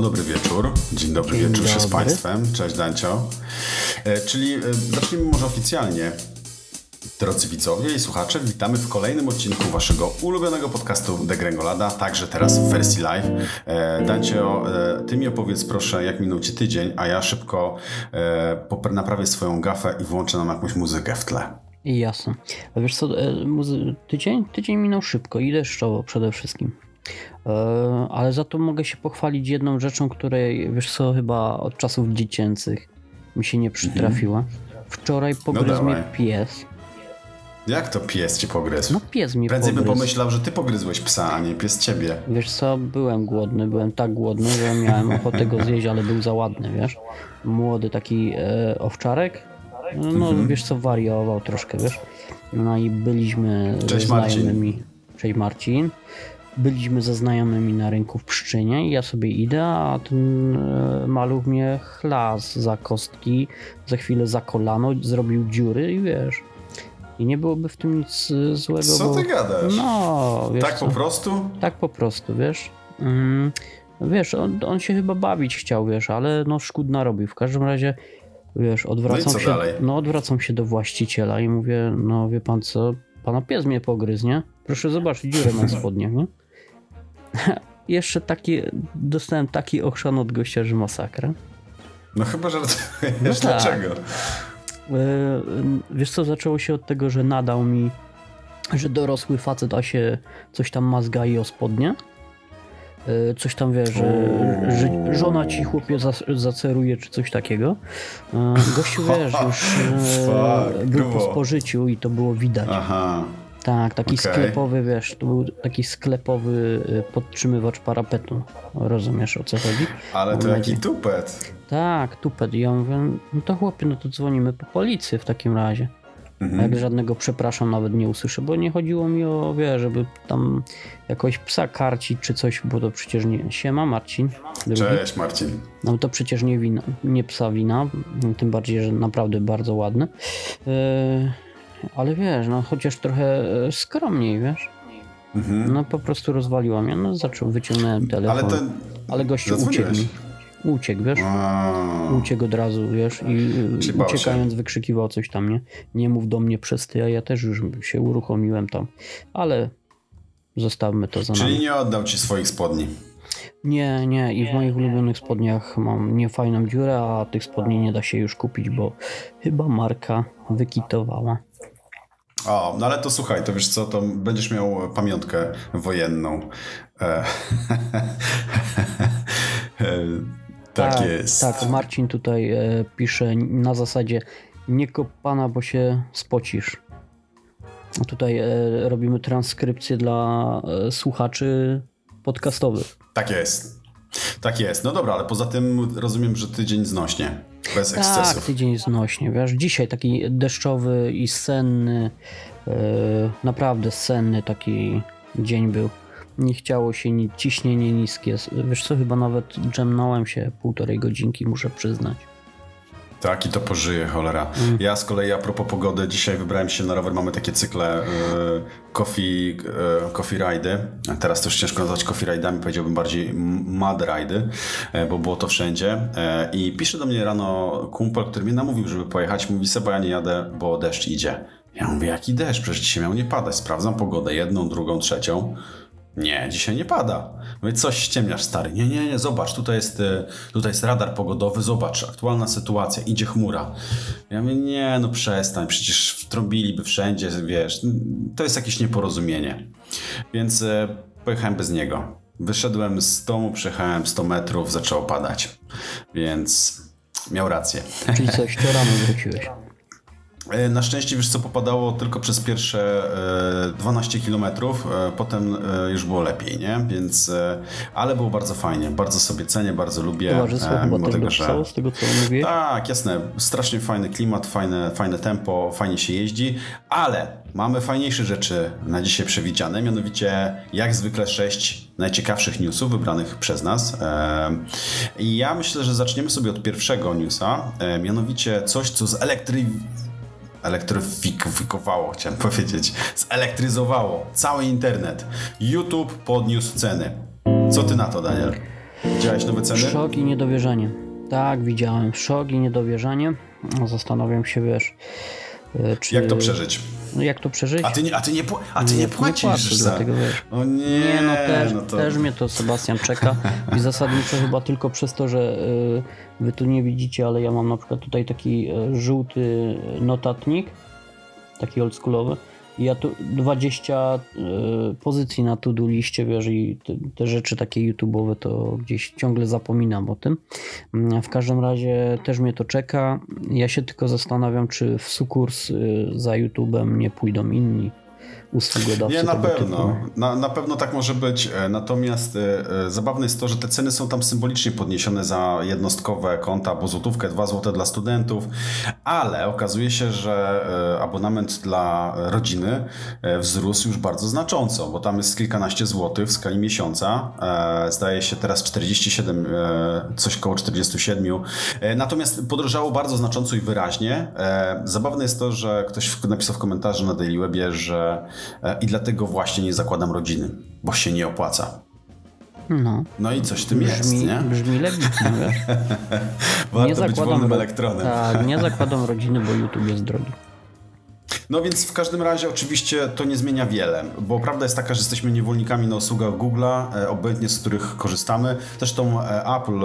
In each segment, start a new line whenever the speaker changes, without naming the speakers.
Halo, dobry wieczór. Dzień dobry Dzień wieczór dobry. się z Państwem. Cześć Dancio. E, czyli e, zacznijmy może oficjalnie. Drodzy widzowie i słuchacze, witamy w kolejnym odcinku waszego ulubionego podcastu Degrengolada, także teraz w wersji live. E, Dancio, e, ty mi opowiedz proszę, jak minął ci tydzień, a ja szybko e, naprawię swoją gafę i włączę nam jakąś muzykę w tle.
Jasne. A wiesz co, e, muzy- tydzień? Tydzień minął szybko i deszczowo przede wszystkim. E, ale za to mogę się pochwalić jedną rzeczą, której, wiesz co, chyba od czasów dziecięcych mi się nie przytrafiła. Wczoraj no pogryzł no mnie pies.
Jak to pies ci pogryzł?
No pies mi
Prędzej
pogryzł.
bym pomyślał, że ty pogryzłeś psa, a nie pies ciebie.
Wiesz co, byłem głodny, byłem tak głodny, że miałem ochotę go zjeść, ale był za ładny, wiesz. Młody taki e, owczarek, no mhm. wiesz co, wariował troszkę, wiesz. No i byliśmy
Cześć znajomymi. Marcin.
Cześć Marcin byliśmy ze znajomymi na rynku w Pszczynie i ja sobie idę, a ten e, maluch mnie chlas za kostki, za chwilę za kolano, zrobił dziury i wiesz. I nie byłoby w tym nic e, złego.
Co
bo...
ty gadasz?
No, wiesz
Tak po prostu?
Tak po prostu, wiesz. Mm, wiesz, on, on się chyba bawić chciał, wiesz, ale no szkód narobił. W każdym razie, wiesz, odwracam
no
się,
dalej?
no odwracam się do właściciela i mówię, no wie pan co, pana pies mnie pogryzł, nie? Proszę zobaczyć, dziurę na spodniach, nie? Jeszcze taki, dostałem taki ochrzan od gościa, że masakra.
No chyba, że no tak. dlaczego?
E, wiesz co, zaczęło się od tego, że nadał mi, że dorosły facet, a się coś tam mazga i o spodnie. E, coś tam wiesz, że, że żona ci chłopie zaceruje, czy coś takiego. E, gościu wiesz, już był po spożyciu i to było widać.
Aha.
Tak, taki okay. sklepowy, wiesz, to był taki sklepowy y, podtrzymywacz parapetu. Rozumiesz o co chodzi?
Ale to jaki tupet.
Tak, tupet. I ja mówię, no to chłopie, no to dzwonimy po policję w takim razie. Mhm. Jak żadnego przepraszam nawet nie usłyszę, bo nie chodziło mi o, wie, żeby tam jakoś psa karcić czy coś, bo to przecież nie... Siema, Marcin.
Drugi. Cześć, Marcin.
No to przecież nie wina, nie psa wina, tym bardziej, że naprawdę bardzo ładny. Yy ale wiesz, no chociaż trochę e, skromniej, wiesz. Mhm. No po prostu rozwaliła mnie, no zaczął, wyciągnąłem telefon. Ale, to... ale gościu uciekł mi. Uciekł, wiesz? A... Uciekł od razu, wiesz, i Czyli uciekając wykrzykiwał coś tam, nie? Nie mów do mnie przez ty, a ja też już się uruchomiłem tam. Ale zostawmy to za
Czyli
nami.
Czyli nie oddał ci swoich spodni?
Nie, nie. I w moich ulubionych spodniach mam niefajną dziurę, a tych spodni nie da się już kupić, bo chyba marka wykitowała.
O, no ale to słuchaj, to wiesz co, to będziesz miał pamiątkę wojenną. E, e, tak, tak, jest.
Tak, Marcin tutaj e, pisze na zasadzie nie kop pana, bo się spocisz. Tutaj e, robimy transkrypcję dla e, słuchaczy podcastowych.
Tak jest. Tak jest. No dobra, ale poza tym rozumiem, że tydzień znośnie. Bez
tak,
ekscesów.
Tydzień znośnie. Wiesz, dzisiaj taki deszczowy i senny, yy, naprawdę senny taki dzień był. Nie chciało się nic, ciśnienie niskie. Wiesz co, chyba nawet dżemnąłem się półtorej godzinki, muszę przyznać.
Tak, i to pożyje, cholera. Mm. Ja z kolei a propos pogody, dzisiaj wybrałem się na rower, mamy takie cykle y, coffee, y, coffee ride'y. Teraz już ciężko nazwać coffee ride'ami, powiedziałbym bardziej mud ride'y, y, bo było to wszędzie. I pisze do mnie rano kumpel, który mnie namówił, żeby pojechać. Mówi, Seba, ja nie jadę, bo deszcz idzie. Ja mówię, jaki deszcz? Przecież dzisiaj miał nie padać. Sprawdzam pogodę, jedną, drugą, trzecią. Nie, dzisiaj nie pada. Mówię, coś ściemniasz, stary. Nie, nie, nie, zobacz, tutaj jest, e, tutaj jest radar pogodowy, zobacz, aktualna sytuacja, idzie chmura. Ja mówię, nie, no przestań, przecież wtrąbiliby wszędzie, wiesz, to jest jakieś nieporozumienie. Więc e, pojechałem bez niego. Wyszedłem z domu, przejechałem 100 metrów, zaczęło padać. Więc miał rację.
Czyli coś, to rano wróciłeś.
E, na szczęście, wiesz co, popadało tylko przez pierwsze 12 e, km, e, potem już było lepiej, nie? Więc, ale było bardzo fajnie, bardzo sobie cenię, bardzo lubię.
Towarzystwo mimo tego, że... z tego co mówię.
Tak, jasne, strasznie fajny klimat, fajne, fajne tempo, fajnie się jeździ, ale mamy fajniejsze rzeczy na dzisiaj przewidziane, mianowicie jak zwykle sześć najciekawszych newsów wybranych przez nas. I ja myślę, że zaczniemy sobie od pierwszego newsa, mianowicie coś, co z elektry elektryfikowało, chciałem powiedzieć, zelektryzowało cały internet. YouTube podniósł ceny. Co ty na to, Daniel? Widziałeś nowe ceny?
Szok i niedowierzanie. Tak, widziałem. Szok i niedowierzanie. Zastanawiam się, wiesz...
E, czy... Jak to przeżyć?
No jak to przeżyć?
A ty nie, a ty nie, a ty nie, nie płacisz nie płacę,
za... dlatego wiesz.
O nie, nie
no, też, no to... też mnie to Sebastian czeka i zasadniczo chyba tylko przez to, że y, wy tu nie widzicie, ale ja mam na przykład tutaj taki y, żółty notatnik, taki oldschoolowy ja tu 20 y, pozycji na to-do liście, wiesz, i te, te, rzeczy takie YouTube'owe to gdzieś ciągle zapominam o tym. Mm, w każdym razie też mnie to czeka. Ja się tylko zastanawiam, czy w sukurs y, za YouTube'em nie pójdą inni usługodawcy.
Nie, na pewno. Na, na pewno tak może być. E, natomiast e, e, zabawne jest to, że te ceny są tam symbolicznie podniesione za jednostkowe konta, bo złotówkę, dwa złote dla studentów, ale okazuje się, że abonament dla rodziny wzrósł już bardzo znacząco, bo tam jest kilkanaście złotych w skali miesiąca. Zdaje się teraz 47, coś koło 47. Natomiast podrożało bardzo znacząco i wyraźnie. Zabawne jest to, że ktoś napisał w komentarzu na Daily Webie, że i dlatego właśnie nie zakładam rodziny, bo się nie opłaca.
No.
no i coś w tym brzmi, jest, nie?
Brzmi legitnie?
Warto nie być wolnym elektronem.
Tak, nie zakładam rodziny, bo YouTube jest drogi.
No więc w każdym razie oczywiście to nie zmienia wiele, bo prawda jest taka, że jesteśmy niewolnikami na usługach Google'a, e, obojętnie z których korzystamy. Zresztą e, Apple,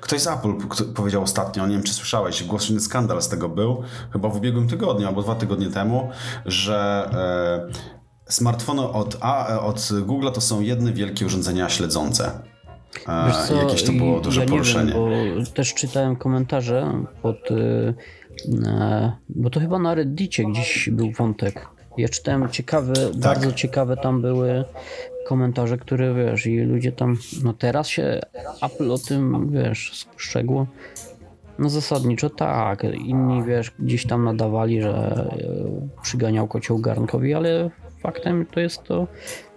ktoś z Apple powiedział ostatnio, nie wiem czy słyszałeś, głośny skandal z tego był, chyba w ubiegłym tygodniu albo dwa tygodnie temu, że Smartfony od, a, od Google to są jedne wielkie urządzenia śledzące.
Wiesz co, Jakieś to było duże ja poruszenie. Wiem, bo też czytałem komentarze pod. Y, bo to chyba na Reddicie gdzieś był wątek. Ja czytałem ciekawe, tak. bardzo ciekawe tam były komentarze, które wiesz, i ludzie tam. No teraz się Apple o tym wiesz, spostrzegło. No zasadniczo tak. Inni wiesz, gdzieś tam nadawali, że y, przyganiał kocioł garnkowi, ale faktem to jest to,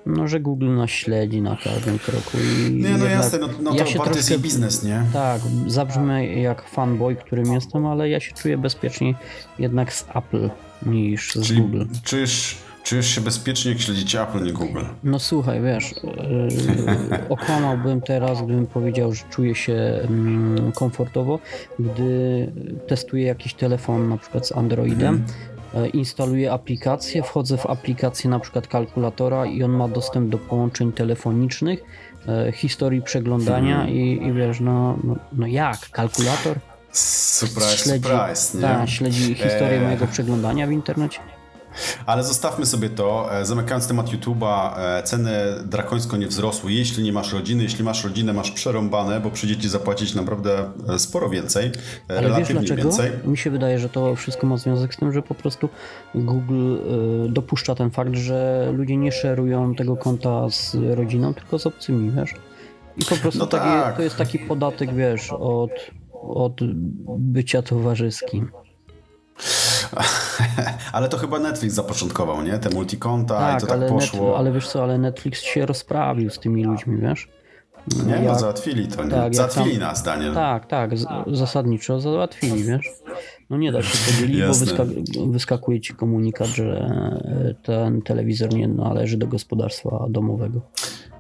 no, że Google nas śledzi na każdym kroku.
I nie, no jasne, no, no ja to się troszkę, biznes, nie?
Tak, zabrzmę jak fanboy, którym jestem, ale ja się czuję bezpieczniej jednak z Apple niż z Czyli Google.
Czujesz, czujesz się bezpiecznie, jak śledzicie Apple, nie Google?
No słuchaj, wiesz, yy, okłamałbym teraz, gdybym powiedział, że czuję się yy, komfortowo, gdy testuję jakiś telefon na przykład z Androidem, E, instaluję aplikację, wchodzę w aplikację na przykład kalkulatora i on ma dostęp do połączeń telefonicznych, e, historii przeglądania hmm. i, i wiesz, no, no, no jak, kalkulator?
Surprise, śledzi, surprise, nie?
Ta, śledzi historię eee. mojego przeglądania w internecie.
Ale zostawmy sobie to. E, zamykając temat YouTube'a, e, ceny drakońsko nie wzrosły. Jeśli nie masz rodziny, jeśli masz rodzinę, masz przerąbane, bo przyjdzie ci zapłacić naprawdę e, sporo więcej.
Ale relatywnie wiesz dlaczego? więcej. Mi się wydaje, że to wszystko ma związek z tym, że po prostu Google dopuszcza ten fakt, że ludzie nie szerują tego konta z rodziną, tylko z obcymi, wiesz? I po prostu no taki, tak. to jest taki podatek, wiesz, od, od bycia towarzyskim.
ale to chyba Netflix zapoczątkował, nie? Te multikonta tak, i to tak poszło.
Net, ale wiesz co, ale Netflix się rozprawił z tymi ludźmi, wiesz?
Nie, jak, no załatwili to, nie? Tak, załatwili tam, nas, Daniel.
Tak, tak, z, zasadniczo załatwili, wiesz? No nie da się podzielić, bo wyska wyskakuje ci komunikat, że e, ten telewizor nie należy do gospodarstwa domowego.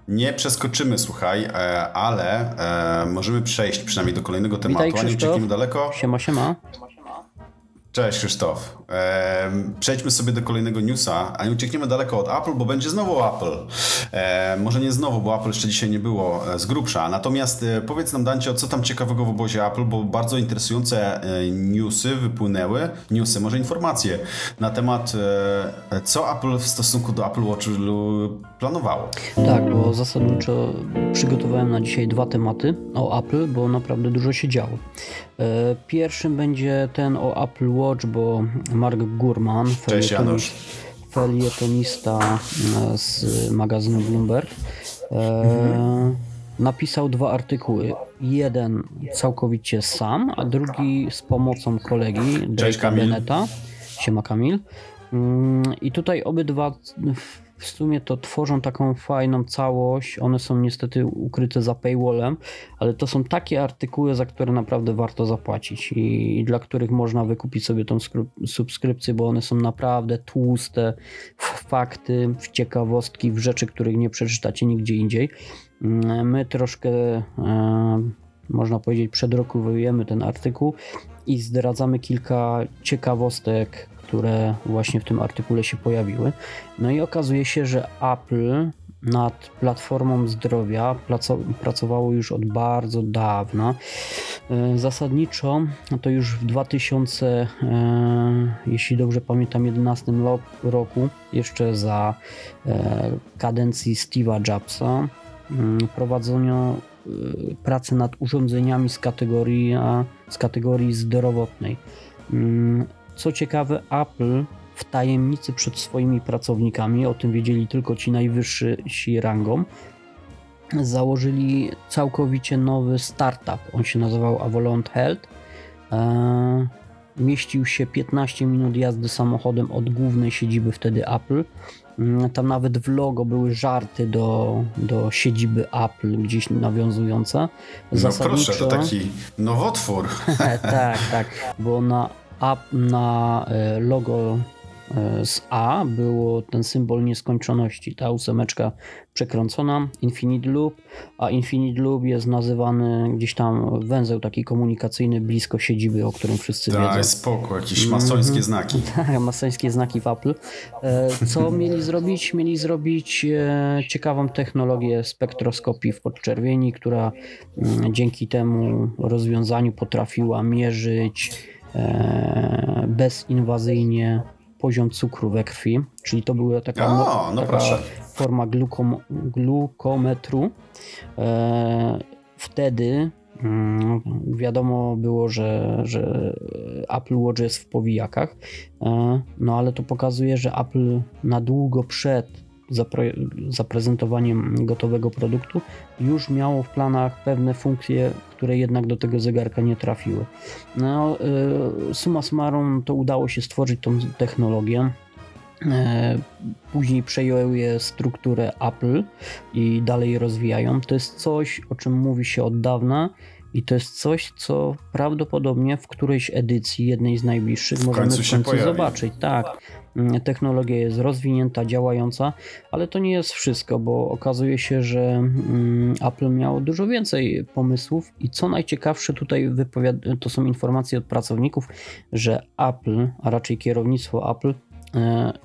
Nie przeskoczymy, słuchaj, e, ale e, możemy przejść przynajmniej do kolejnego tematu,
Witaj,
a nie uciekniemy daleko.
Siema, siema.
Cześć Krzysztof. Przejdźmy sobie do kolejnego newsa, a nie uciekniemy daleko od Apple, bo będzie znowu Apple. Może nie znowu, bo Apple jeszcze dzisiaj nie było e, z grubsza. Natomiast e, powiedz nam, Dancie, co tam ciekawego w obozie Apple, bo bardzo interesujące e, newsy wypłynęły, newsy, może informacje na temat, co Apple w stosunku do Apple Watch planowało.
Tak, bo zasadniczo przygotowałem na dzisiaj dwa tematy o Apple, bo naprawdę dużo się działo. Pierwszym będzie ten o Apple Watch, bo Mark Gurman, felietonista e, z magazynu Bloomberg, mhm. napisał dwa artykuły. Jeden całkowicie sam, a drugi z pomocą kolegi Drake'a Beneta. Siema Kamil. Mm, I tutaj obydwa w sumie to tworzą taką fajną całość. One są niestety ukryte za paywallem, ale to są takie artykuły, za które naprawdę warto zapłacić i, i dla których można wykupić sobie tą subskrypcję, bo one są naprawdę tłuste w fakty, w ciekawostki, w rzeczy, których nie przeczytacie nigdzie indziej. Mm, my troszkę, e, można powiedzieć, przedrokowujemy ten artykuł i zdradzamy kilka ciekawostek, które właśnie w tym artykule się pojawiły. No i okazuje się, że Apple nad platformą zdrowia pracowało już od bardzo dawna. E, zasadniczo to już w 2000, e, jeśli dobrze pamiętam, 11 roku, jeszcze za e, kadencji Steve'a Jobsa, mm, prowadzono pracę nad urządzeniami z kategorii, z kategorii zdrowotnej. Mm, co ciekawe, Apple w tajemnicy przed swoimi pracownikami, o tym wiedzieli tylko ci najwyżsi rangą, założyli całkowicie nowy startup. On się nazywał Avalon Health. Eee, mieścił się 15 minut jazdy samochodem od głównej siedziby wtedy Apple. Mm, tam nawet w logo były żarty do, do siedziby Apple, gdzieś nawiązujące.
No proszę, to taki nowotwór.
tak, tak, bo na, na e, logo E, z A było ten symbol nieskończoności, ta ósemeczka przekręcona, Infinite Loop, a Infinite Loop jest nazywany gdzieś tam węzeł taki komunikacyjny blisko siedziby, o którym wszyscy
Ta,
wiedzą.
jest spoko, jakieś masońskie mm znaki.
Tak, masońskie znaki w Apple. E, co mieli zrobić? Mieli zrobić e, ciekawą technologię spektroskopii w podczerwieni, która mm, dzięki temu rozwiązaniu potrafiła mierzyć bezinwazyjnie poziom cukru we krwi, czyli to była taka,
no
taka forma glukom, glukometru. E, wtedy mm, wiadomo było, że, że Apple Watch jest w powijakach, e, no ale to pokazuje, że Apple na długo przed zapre zaprezentowaniem gotowego produktu już miało w planach pewne funkcje, które jednak do tego zegarka nie trafiły. No, y, summa summarum to udało się stworzyć tą technologię. E, później przejęły je strukturę Apple i dalej rozwijają. To jest coś, o czym mówi się od dawna i to jest coś, co prawdopodobnie w którejś edycji, jednej z najbliższych, w możemy w końcu zobaczyć. Tak, mm, technologia jest rozwinięta, działająca, ale to nie jest wszystko, bo okazuje się, że mm, Apple miało dużo więcej pomysłów i co najciekawsze tutaj to są informacje od pracowników, że Apple, a raczej kierownictwo Apple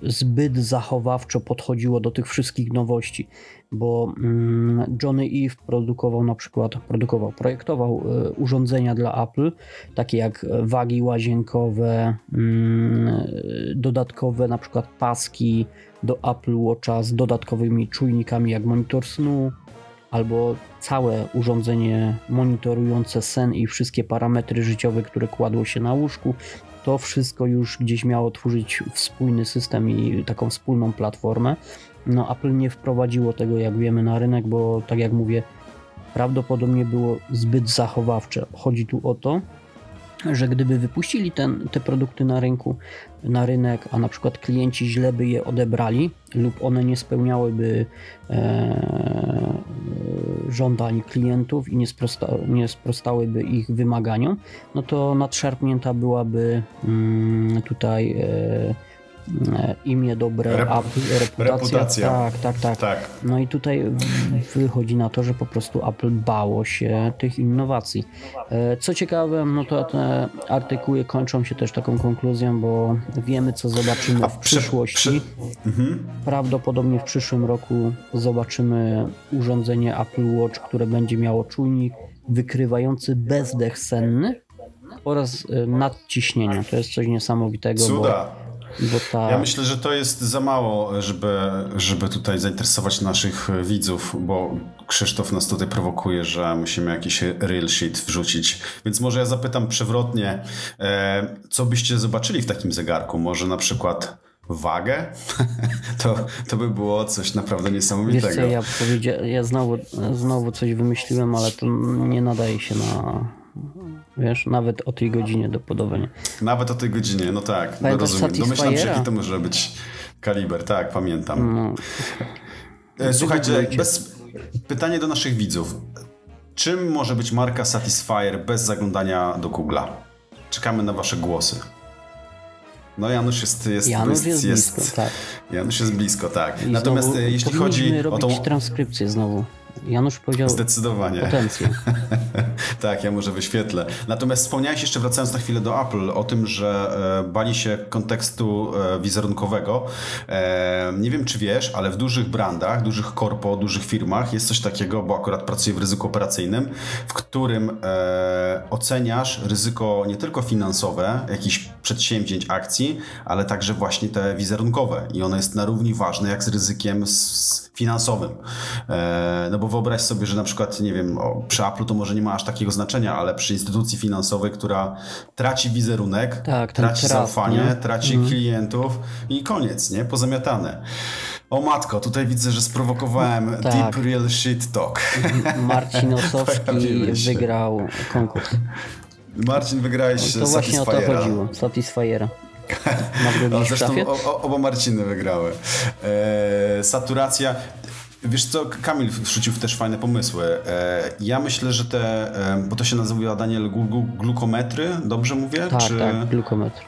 zbyt zachowawczo podchodziło do tych wszystkich nowości, bo mm, Johnny Eve produkował na przykład, produkował, projektował e, urządzenia dla Apple, takie jak wagi łazienkowe, mm, dodatkowe na przykład paski do Apple Watcha z dodatkowymi czujnikami jak monitor snu, albo całe urządzenie monitorujące sen i wszystkie parametry życiowe, które kładło się na łóżku, to wszystko już gdzieś miało tworzyć spójny system i taką wspólną platformę. No Apple nie wprowadziło tego, jak wiemy, na rynek, bo tak jak mówię, prawdopodobnie było zbyt zachowawcze. Chodzi tu o to, że gdyby wypuścili ten, te produkty na rynku, na rynek, a na przykład klienci źle by je odebrali lub one nie spełniałyby e, żądań klientów i nie, sprosta, nie sprostałyby ich wymaganiom, no to nadszarpnięta byłaby mm, tutaj e, imię dobre, Rep reputacja. reputacja. Tak, tak, tak, tak. No i tutaj wychodzi na to, że po prostu Apple bało się tych innowacji. E, co ciekawe, no to te artykuły kończą się też taką konkluzją, bo wiemy, co zobaczymy w przyszłości. Przy... Mhm. Prawdopodobnie w przyszłym roku zobaczymy urządzenie Apple Watch, które będzie miało czujnik wykrywający bezdech senny oraz e, nadciśnienia. To jest coś niesamowitego.
Cuda. Bo ta... Ja myślę, że to jest za mało, żeby, żeby tutaj zainteresować naszych widzów, bo Krzysztof nas tutaj prowokuje, że musimy jakiś real sheet wrzucić. Więc może ja zapytam przewrotnie, e, co byście zobaczyli w takim zegarku? Może na przykład wagę? to, to by było coś naprawdę niesamowitego. Wiesz
co, ja, powiedzia- ja znowu, znowu coś wymyśliłem, ale to nie nadaje się na Wiesz, nawet o tej godzinie do podawania.
Nawet o tej godzinie, no tak. No rozumiem. Domyślam się, jaki to może być kaliber, tak, pamiętam. No. E, słuchajcie, bez... pytanie do naszych widzów. Czym może być marka Satisfyer bez zaglądania do Google'a? Czekamy na wasze głosy. No Janusz jest, jest,
Janusz jest, jest, jest blisko, tak.
Janusz jest blisko, tak. I Natomiast e, jeśli chodzi
o tą... transkrypcję znowu. Janusz powiedział
Zdecydowanie.
potencjał.
tak, ja może wyświetlę. Natomiast wspomniałeś jeszcze, wracając na chwilę do Apple, o tym, że e, bali się kontekstu e, wizerunkowego. E, nie wiem, czy wiesz, ale w dużych brandach, dużych korpo, dużych firmach jest coś takiego, bo akurat pracuję w ryzyku operacyjnym, w którym oceniasz ryzyko nie tylko finansowe, jakichś przedsięwzięć, akcji, ale także właśnie te wizerunkowe. I ono jest na równi ważne jak z ryzykiem finansowym. No bo wyobraź sobie, że na przykład, nie wiem, przy Apple to może nie ma aż takiego znaczenia, ale przy instytucji finansowej, która traci wizerunek, tak, traci zaufanie, nie? traci mhm. klientów i koniec, nie? Pozamiatane. O matko, tutaj widzę, że sprowokowałem tak. Deep Real Shit Talk.
Marcin Osowski wygrał konkurs.
Marcin, wygrałeś
To właśnie o to chodziło, Satisfiera.
No, zresztą o, oba Marciny wygrały. E, saturacja. Wiesz co, Kamil wrzucił też fajne pomysły. E, ja myślę, że te, e, bo to się nazywa Daniel glukometry, dobrze mówię?
Tak, czy... tak, glukometr.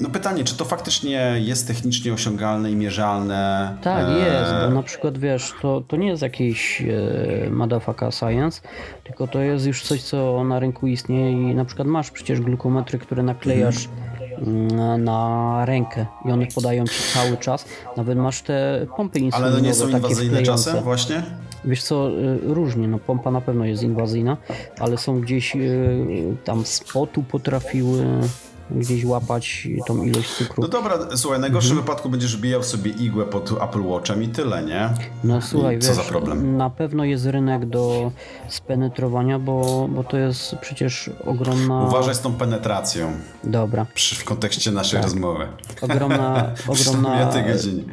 No pytanie, czy to faktycznie jest technicznie osiągalne i mierzalne?
Tak, e... jest, bo na przykład wiesz, to, to nie jest jakiś e, motherfucker science, tylko to jest już coś, co na rynku istnieje i na przykład masz przecież glukometry, które naklejasz mm. Na rękę i one podają ci cały czas. Nawet masz te pompy insulinowe.
Ale no nie są inwazyjne czasem właśnie?
Wiesz co, y, różnie, no pompa na pewno jest inwazyjna, ale są gdzieś y, tam z potu potrafiły gdzieś łapać tą ilość cukru.
No dobra, słuchaj, w najgorszym mhm. wypadku będziesz bijał sobie igłę pod Apple Watchem i tyle, nie?
No słuchaj, I co wiesz, za problem? na pewno jest rynek do spenetrowania, bo, bo to jest przecież ogromna...
Uważaj z tą penetracją.
Dobra.
Przy, w kontekście naszej tak. rozmowy.
Ogromna, ogromna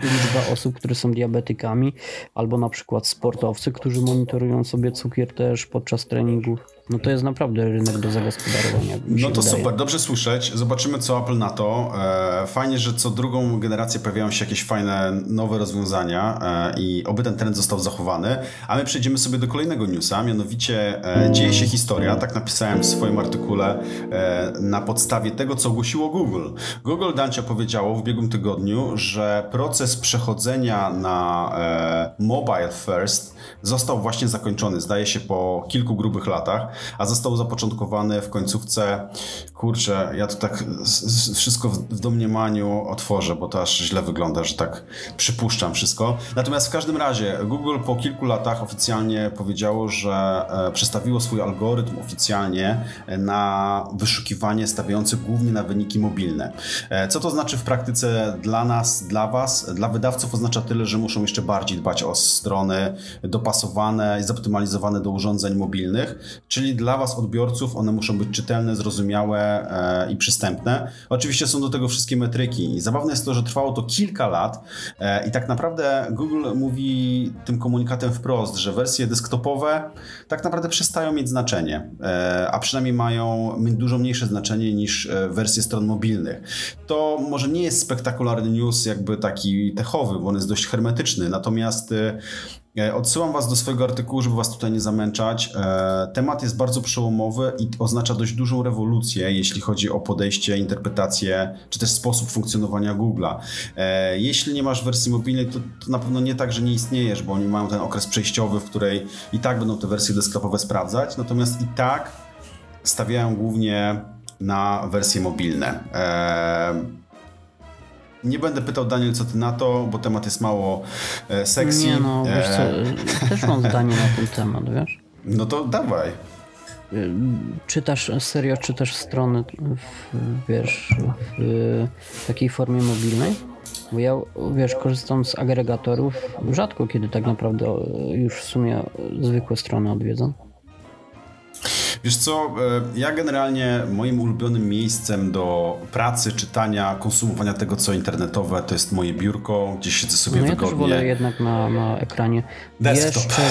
liczba osób, które są diabetykami, albo na przykład sportowcy, którzy monitorują sobie cukier też podczas treningów. No to jest naprawdę rynek do zagospodarowania.
No to wydaje. super, dobrze słyszeć. Zobaczymy, co Apple na to. E, fajnie, że co drugą generację pojawiają się jakieś fajne nowe rozwiązania e, i oby ten trend został zachowany. A my przejdziemy sobie do kolejnego newsa, mianowicie e, dzieje się historia. Tak napisałem w swoim artykule na podstawie tego, co ogłosiło Google. Google Dancia powiedziało w ubiegłym tygodniu, że proces przechodzenia na mobile first został właśnie zakończony, zdaje się po kilku grubych latach, a został zapoczątkowany w końcówce, kurczę, ja to tak wszystko w domniemaniu otworzę, bo to aż źle wygląda, że tak przypuszczam wszystko. Natomiast w każdym razie Google po kilku latach oficjalnie powiedziało, że e, przestawiło swój algorytm oficjalnie na wyszukiwanie stawiające głównie na wyniki mobilne. E, co to znaczy w praktyce dla nas, dla Was? Dla wydawców oznacza tyle, że muszą jeszcze bardziej dbać o strony dopasowane i zoptymalizowane do urządzeń mobilnych, czyli dla Was, odbiorców, one muszą być czytelne, zrozumiałe e, i przystępne. Oczywiście są do tego wszystkie metryki. I zabawne jest to, że trwało to kilka lat e, i tak naprawdę Google mówi tym komunikatem wprost, że wersje desktopowe tak naprawdę przestają mieć znaczenie, e, a przynajmniej mają dużo mniejsze znaczenie niż wersje stron mobilnych. To może nie jest spektakularny news jakby taki techowy, bo on jest dość hermetyczny, natomiast odsyłam Was do swojego artykułu, żeby Was tutaj nie zamęczać. E, temat jest bardzo przełomowy i oznacza dość dużą rewolucję, jeśli chodzi o podejście, interpretację, czy też sposób funkcjonowania Google'a. E, jeśli nie masz wersji mobilnej, to, to na pewno nie tak, że nie istniejesz, bo oni mają ten okres przejściowy, w której i tak będą te wersje desktopowe sprawdzać, natomiast i tak stawiają głównie na wersje mobilne. Nie będę pytał, Daniel, co ty na to, bo temat jest mało e, sexy.
Nie no, wiesz co, e, też mam zdanie na ten temat, wiesz?
No to dawaj.
E, czytasz, serio czytasz strony, w, wiesz, w takiej formie mobilnej? Bo ja, wiesz, korzystam z agregatorów rzadko, kiedy tak naprawdę już w sumie zwykłe strony odwiedzam.
Wiesz co, e, ja generalnie moim ulubionym miejscem do pracy, czytania, konsumowania tego, co internetowe, to jest moje biurko, gdzie siedzę sobie
no
ja wygodnie.
Ja też wolę jednak na, na ekranie.
Desktop.
Jeszcze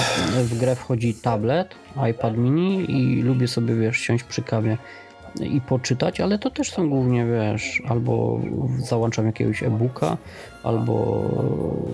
w grę wchodzi tablet, iPad mini i lubię sobie, wiesz, siąść przy kawie i poczytać, ale to też są głównie, wiesz, albo załączam jakiegoś e-booka, albo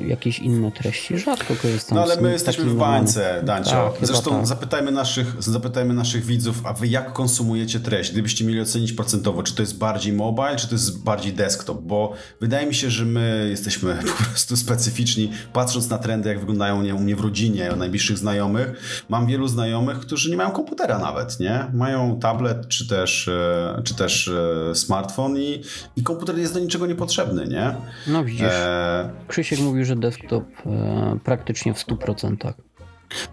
jakieś inne treści. Rzadko korzystam
No ale my jesteśmy w bańce, Dancio. Tak, Zresztą tak. zapytajmy, naszych, zapytajmy naszych widzów, a wy jak konsumujecie treść? Gdybyście mieli ocenić procentowo, czy to jest bardziej mobile, czy to jest bardziej desktop? Bo wydaje mi się, że my jesteśmy po prostu specyficzni, patrząc na trendy, jak wyglądają nie, u mnie w rodzinie, u najbliższych znajomych. Mam wielu znajomych, którzy nie mają komputera nawet, nie? Mają tablet, czy też, e, czy też e, smartfon i, i komputer jest do niczego niepotrzebny, nie?
No widzisz. E Krzysiek mówił, że desktop e, praktycznie w 100%.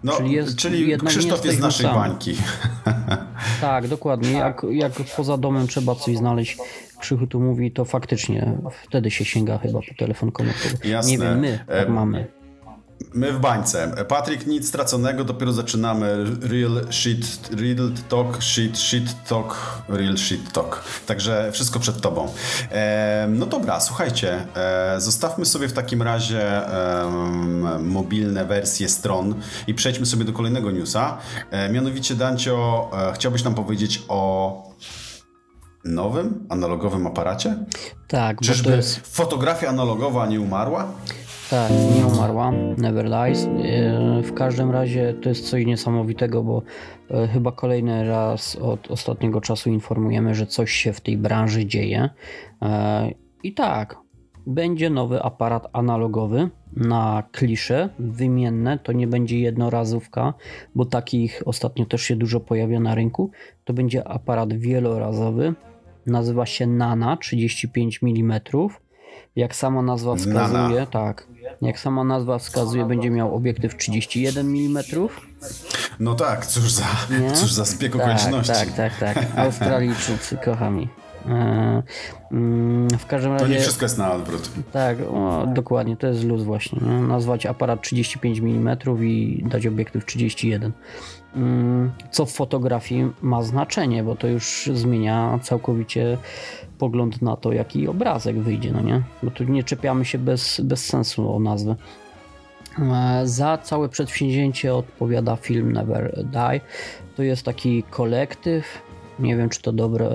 No, czyli, jest, czyli Krzysztof jest z naszej sam. bańki.
Tak, dokładnie. Jak, jak poza domem trzeba coś znaleźć, Krzychu tu mówi, to faktycznie wtedy się sięga chyba po telefon komórkowy. Jasne. Nie wiem, my tak mamy.
My w bańce. Patryk, nic straconego, dopiero zaczynamy. Real shit, real talk, shit, shit talk, real shit talk. Także wszystko przed tobą. E, no dobra, słuchajcie, e, zostawmy sobie w takim razie e, mobilne wersje stron i przejdźmy sobie do kolejnego newsa. E, mianowicie, Dancio, e, chciałbyś nam powiedzieć o nowym, analogowym aparacie?
Tak.
Czyżby jest... fotografia analogowa nie umarła?
Tak, nie umarła, Never Dies. E, w każdym razie to jest coś niesamowitego, bo e, chyba kolejny raz od ostatniego czasu informujemy, że coś się w tej branży dzieje. E, I tak, będzie nowy aparat analogowy na klisze wymienne, to nie będzie jednorazówka, bo takich ostatnio też się dużo pojawia na rynku. To będzie aparat wielorazowy, nazywa się Nana 35 mm jak sama nazwa wskazuje, Nana. tak. Jak sama nazwa wskazuje, będzie miał obiektyw 31 mm.
No tak, cóż za, cóż za zbieg tak, okoliczności.
Tak, tak, tak. Australijczycy, kochani. E, mm, w każdym razie.
To nie wszystko jest na odwrót.
Tak, o, dokładnie, to jest luz właśnie. Nie? Nazwać aparat 35 mm i dać obiektyw 31. Mm, co w fotografii ma znaczenie, bo to już zmienia całkowicie pogląd na to, jaki obrazek wyjdzie, no nie? Bo tu nie czepiamy się bez, bez sensu o nazwę. E, za całe przedsięwzięcie odpowiada film Never Die. To jest taki kolektyw. Nie wiem, czy to dobre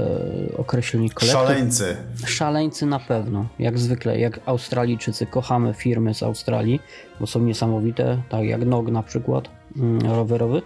określenie kolektyw.
Szaleńcy.
Szaleńcy na pewno. Jak zwykle, jak Australijczycy. Kochamy firmy z Australii, bo są niesamowite, tak jak NOG na przykład. Mm, rowerowy.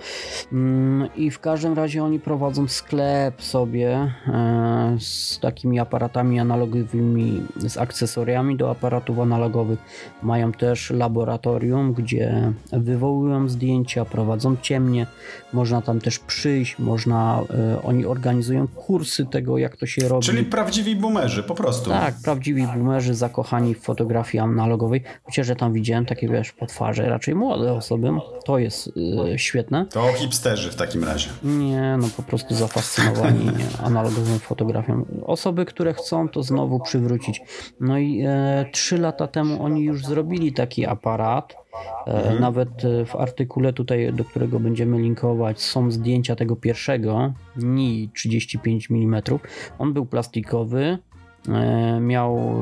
Mm, I w każdym razie oni prowadzą sklep sobie e, z takimi aparatami analogowymi, z akcesoriami do aparatów analogowych. Mają też laboratorium, gdzie wywołują zdjęcia, prowadzą ciemnie. Można tam też przyjść, można, e, oni organizują kursy tego, jak to się robi.
Czyli prawdziwi boomerzy, po prostu.
Tak, prawdziwi boomerzy zakochani w fotografii analogowej. Chociaż ja tam widziałem takie, wiesz, po twarzy raczej młode osoby. To jest E, świetne.
To hipsterzy w takim razie.
Nie, no po prostu zafascynowani analogową fotografią. Osoby, które chcą to znowu przywrócić. No i e, trzy lata temu oni już zrobili taki aparat. E, mhm. Nawet e, w artykule tutaj, do którego będziemy linkować, są zdjęcia tego pierwszego, NI 35 mm. On był plastikowy, miał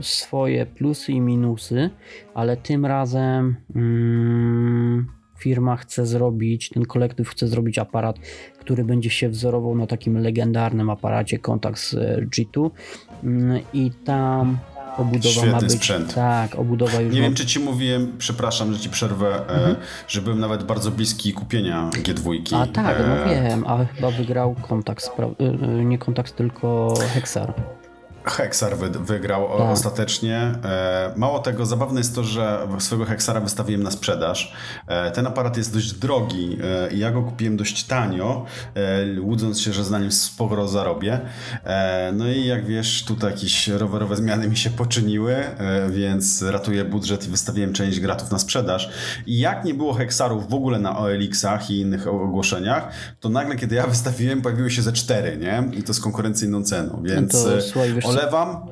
swoje plusy i minusy, ale tym razem mm, firma chce zrobić, ten kolektyw chce zrobić aparat, który będzie się wzorował na takim legendarnym aparacie Contax e, G2 mm, i tam obudowa Świetny ma być.
Sprzęt.
Tak, obudowa już.
Nie ma... wiem, czy ci mówiłem, przepraszam, że ci przerwę, e, mhm. że byłem nawet bardzo bliski kupienia G2.
A tak, no e... no wiem, a chyba wygrał Contax, nie Contax, tylko Hexar.
Hexar wy, wygrał tak. ostatecznie. E, mało tego, zabawne jest to, że swojego Hexara wystawiłem na sprzedaż. E, ten aparat jest dość drogi e, i ja go kupiłem dość tanio, łudząc się, że za nim sporo zarobię. No i jak wiesz, tutaj jakieś rowerowe zmiany mi się poczyniły, więc ratuję budżet i wystawiłem część gratów na sprzedaż. I jak nie było Hexarów w ogóle na OLX-ach i innych ogłoszeniach, to nagle, kiedy ja wystawiłem, pojawiły się ze cztery, nie? I to z konkurencyjną ceną, więc... No to, słuchaj, wiesz, olewam,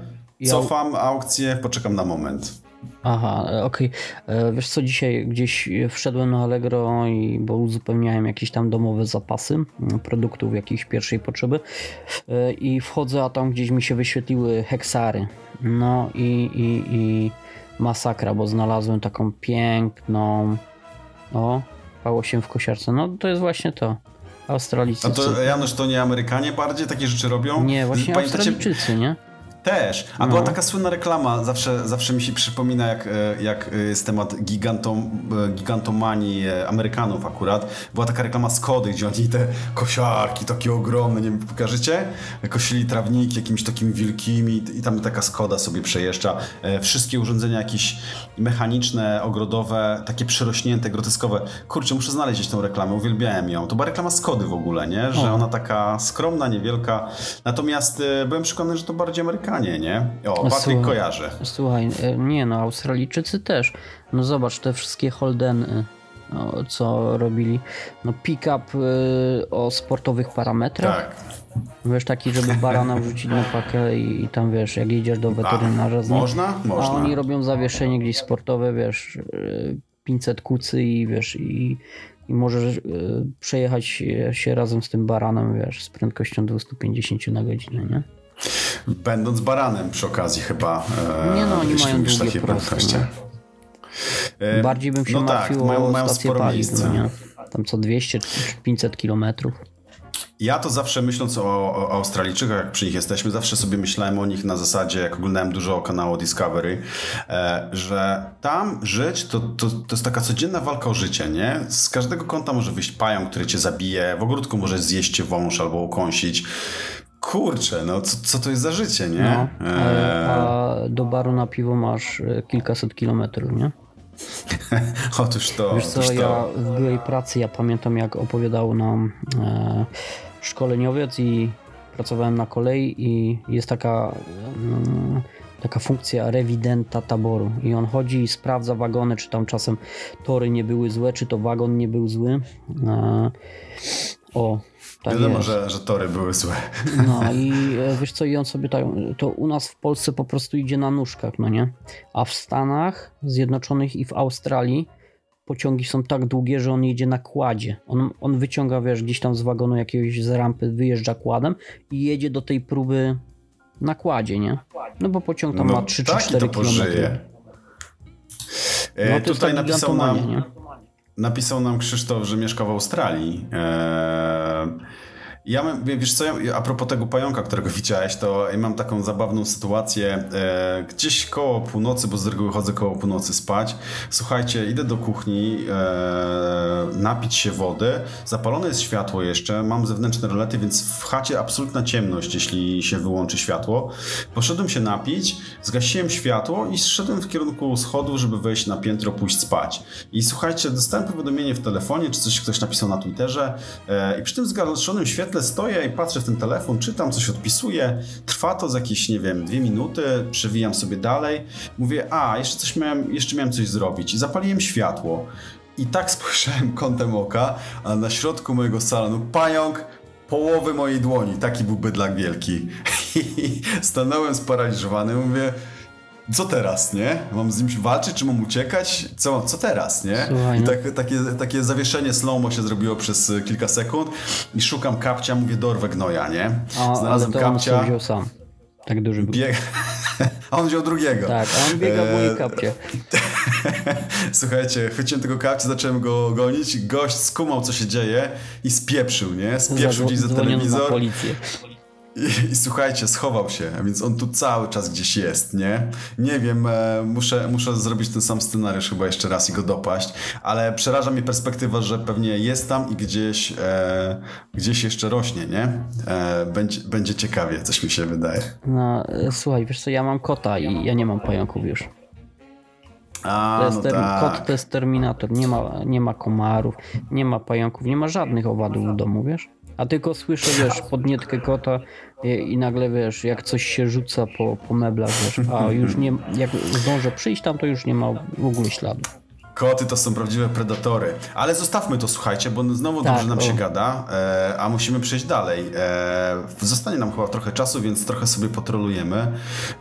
cofam aukcję, poczekam na moment.
Aha, e, okej. Okay. E, wiesz co, dzisiaj gdzieś wszedłem na Allegro, i, bo uzupełniałem jakieś tam domowe zapasy produktów jakiejś pierwszej potrzeby e, i wchodzę, a tam gdzieś mi się wyświetliły heksary. No i, i, i masakra, bo znalazłem taką piękną, o, pało się w kosiarce. No to jest właśnie to. Australijczycy.
A to Janusz, to nie Amerykanie bardziej takie rzeczy robią?
Nie, właśnie Pamiętacie... Australijczycy, nie?
Też. A no. była taka słynna reklama, zawsze, zawsze mi się przypomina, jak, e, jak jest temat gigantom, e, gigantomanii e, Amerykanów akurat. Była taka reklama Skody, gdzie oni te kosiarki takie ogromne, nie wiem, pokażecie? Kosili trawniki jakimiś takimi wielkimi i tam taka Skoda sobie przejeżdża. Wszystkie urządzenia jakieś mechaniczne, ogrodowe, takie przerośnięte, groteskowe. Kurczę, muszę znaleźć tą reklamę, uwielbiałem ją. To była reklama Skody w ogóle, nie? Że ona taka skromna, niewielka. Natomiast byłem przekonany, że to bardziej Amerykanie Amerykanie, nie? O, Patryk kojarzy.
Słuchaj, e, nie no, Australijczycy też. No zobacz, te wszystkie Holdeny, no, co robili. No pick-up y, o sportowych parametrach. Tak. Wiesz, taki, żeby barana wrzucić na pakę i, i tam wiesz, jak jedziesz do weterynarza z
Można? Można.
A oni robią zawieszenie gdzieś sportowe, wiesz, 500 kucy i wiesz, i, i możesz y, przejechać się razem z tym baranem, wiesz, z prędkością 250 na godzinę, nie?
Będąc baranem przy okazji chyba.
E, nie no, oni mają długie takie prędkości. E, Bardziej bym się no tak, martwił tak, mają, o mają sporo paliw, no nie? Tam co 200 czy 500 kilometrów.
Ja to zawsze myśląc o, o, Australijczykach, jak przy nich jesteśmy, zawsze sobie myślałem o nich na zasadzie, jak oglądałem dużo kanału Discovery, e, że tam żyć to, to, to jest taka codzienna walka o życie, nie? Z każdego kąta może wyjść pająk, który cię zabije, w ogródku może zjeść wąż albo ukąsić. Kurczę, no co, co to jest za życie, nie? No,
a, a do baru na piwo masz e, kilkaset kilometrów, nie?
otóż to.
Wiesz co, to. ja w byłej pracy, ja pamiętam jak opowiadał nam e, szkoleniowiec i pracowałem na kolei i jest taka mm, taka funkcja rewidenta taboru i on chodzi i sprawdza wagony, czy tam czasem tory nie były złe, czy to wagon nie był zły. E, o,
tak Wiadomo, że, że tory były złe.
No i e, wiesz co, i on sobie tak, to u nas w Polsce po prostu idzie na nóżkach, no nie? A w Stanach Zjednoczonych i w Australii pociągi są tak długie, że on jedzie na kładzie. On, on wyciąga, wiesz, gdzieś tam z wagonu jakiegoś z rampy, wyjeżdża kładem i jedzie do tej próby na kładzie, nie? No bo pociąg tam no, ma 3 czy 4 km.
E, no, tutaj napisał nam, nie? Napisał nam Krzysztof, że mieszka w Australii. Eee, ja mam, wiesz co, ja, a propos tego pająka, którego widziałeś, to ja mam taką zabawną sytuację. E, gdzieś koło północy, bo z reguły chodzę koło północy spać. Słuchajcie, idę do kuchni e, napić się wody. Zapalone jest światło jeszcze, mam zewnętrzne rolety, więc w chacie absolutna ciemność, jeśli się wyłączy światło. Poszedłem się napić, zgasiłem światło i zszedłem w kierunku schodów, żeby wejść na piętro, pójść spać. I słuchajcie, dostałem powiadomienie w telefonie, czy coś ktoś napisał na Twitterze e, i przy tym zgaszonym świetle stoję i patrzę w ten telefon, czytam, coś odpisuję. Trwa to z jakieś, nie wiem, dwie minuty, przewijam sobie dalej. Mówię, a, jeszcze coś miałem, jeszcze miałem coś zrobić. I zapaliłem światło. I tak spojrzałem kątem oka, a na środku mojego salonu pająk połowy mojej dłoni. Taki był bydlak wielki. I stanąłem sparaliżowany, mówię co teraz, nie? Mam z nim walczyć, czy mam uciekać? Co, co teraz, nie? Słuchaj, I no. tak, takie, takie zawieszenie slow się zrobiło przez e, kilka sekund i szukam kapcia, mówię dorwę gnoja, nie?
Znalazłem ale to kapcia. On wziął sam. Tak duży był. Bieg...
a on wziął drugiego.
Tak, a on biega w mojej kapcie.
Słuchajcie, chwyciłem tego kapcia, zacząłem go gonić, gość skumał co się dzieje i spieprzył, nie? Spieprzył gdzieś za telewizor. Na policję. I, I, słuchajcie, schował się, więc on tu cały czas gdzieś jest, nie? Nie wiem, e, muszę, muszę zrobić ten sam scenariusz chyba jeszcze raz i go dopaść, ale przeraża mnie perspektywa, że pewnie jest tam i gdzieś, e, gdzieś jeszcze rośnie, nie? E, będzie, będzie ciekawie, coś mi się wydaje.
No, e, słuchaj, wiesz co, ja mam kota i ja nie mam pająków już.
A, to jest no tak.
Kot to jest terminator, nie ma, nie ma komarów, nie ma pająków, nie ma żadnych owadów w domu, wiesz? A tylko słyszę, wiesz, podnietkę kota i, i, nagle, wiesz, jak coś się rzuca po, po meblach, wiesz, a już nie, jak zdążę przyjść tam, to już nie ma w ogóle śladu.
Koty to są prawdziwe predatory. Ale zostawmy to, słuchajcie, bo znowu tak, dobrze nam o. się gada, e, a musimy przejść dalej. E, zostanie nam chyba trochę czasu, więc trochę sobie potrolujemy.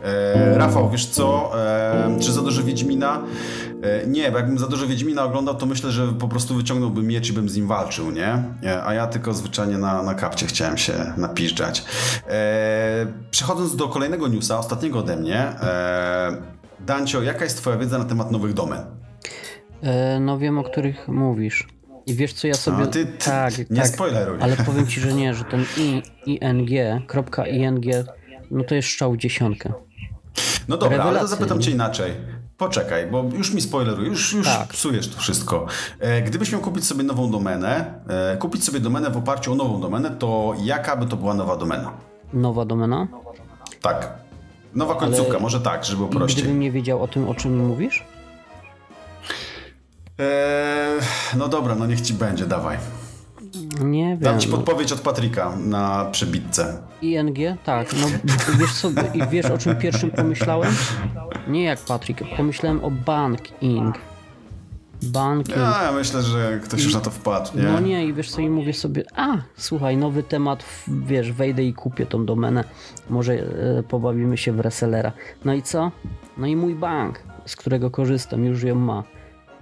E, Rafał, wiesz co? E, czy za dużo Wiedźmina? E, nie, bo jakbym za dużo Wiedźmina oglądał, to myślę, że po prostu wyciągnąłbym miecz i bym z nim walczył, nie? E, a ja tylko zwyczajnie na, na kapcie chciałem się napiżdżać. przechodząc do kolejnego newsa, ostatniego ode mnie. Dancio, jaka jest twoja wiedza na temat nowych domen?
E, no wiem, o których mówisz. I wiesz co ja sobie...
ty, ty tak, nie tak, spoileruj.
Ale powiem ci, że nie, że ten i, ing, kropka ing, no to jest szczał dziesiątkę.
No dobra, ale to zapytam cię inaczej. Poczekaj, bo już mi spoileruj, już, już tak. psujesz to wszystko. E, gdybyś miał kupić sobie nową domenę, e, kupić sobie domenę w oparciu o nową domenę, to jaka by to była nowa domena?
Nowa domena?
Tak. Nowa końcówka, Ale może tak, żeby było prościej.
Gdybym nie wiedział o tym, o czym mówisz?
Eee, no dobra, no niech ci będzie, dawaj.
Nie wiem.
Dam ci podpowiedź od Patryka na przebitce.
ING? Tak. No, wiesz, co, wiesz o czym pierwszym pomyślałem? Nie jak Patryk. Pomyślałem o banking. Banking.
Ja, myślę, że ktoś już na to wpadł, nie?
No nie, i wiesz co, i mówię sobie, a słuchaj, nowy temat, wiesz, wejdę i kupię tą domenę, może e, pobawimy się w resellera. No i co? No i mój bank, z którego korzystam, już ją ma.